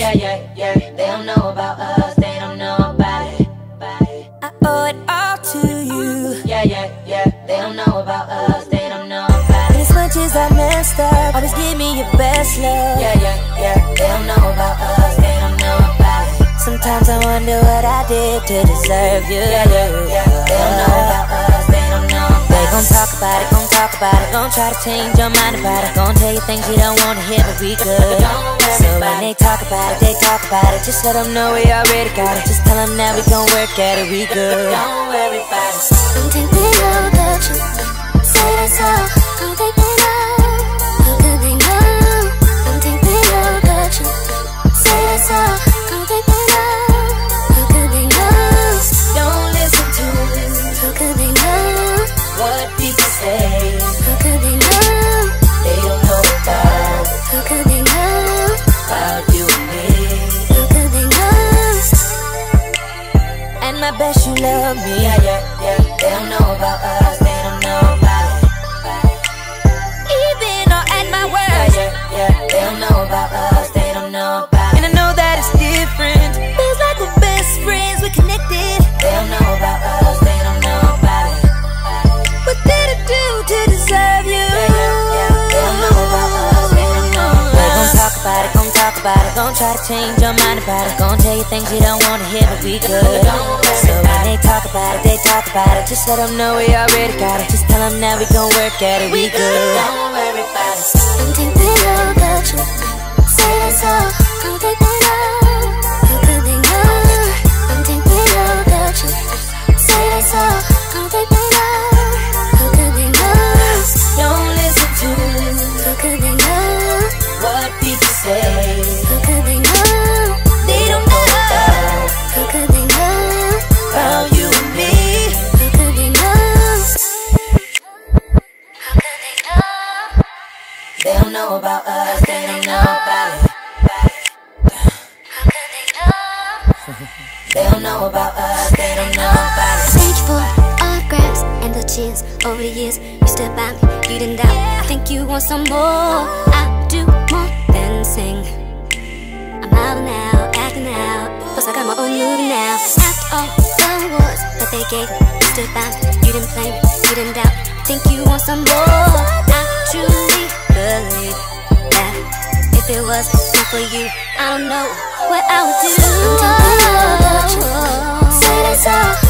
Yeah, yeah, yeah. They don't know about us, they don't know about it. I owe it all to you. Yeah, yeah, yeah. They don't know about us, they don't know about And as much as I messed up, always give me your best love. Yeah, yeah, yeah. They don't know about us, they don't know about it. Sometimes I wonder what I did to deserve you. Yeah, yeah, yeah. They don't know about us, they don't know about They gon' talk about it, gon' talk about it, gon' try to change your mind about it, gon' tell you things you don't wanna hear, but we good. So when they talk about it, they talk about it. Just let them know we already got it. Just tell them that we gon' work at it, we good. Don't worry about it. My best you love me. Yeah, yeah, yeah. They don't know about us, they don't know about talk about it, gon' try to change your mind about it, gon' tell you things you don't wanna hear, but we good. So when they talk about it, they talk about it, just let them know we already got it. Just tell them that we gon' work at it, we good. Don't worry about it. Don't think they know the truth. Say that's all. They don't know about us, they don't know about it. They don't know about us, they don't know about it. Thank you for autographs and the cheers over the years. You stood by me, you didn't doubt. I think you want some more. I do more than sing. I'm out now, acting out. Plus I got my own movie now. After all the awards that they gave me, you stood by me, you didn't play me, you didn't doubt. Think you want some more? I truly believe that if it wasn't for you, I don't know what I would do. Say that's all.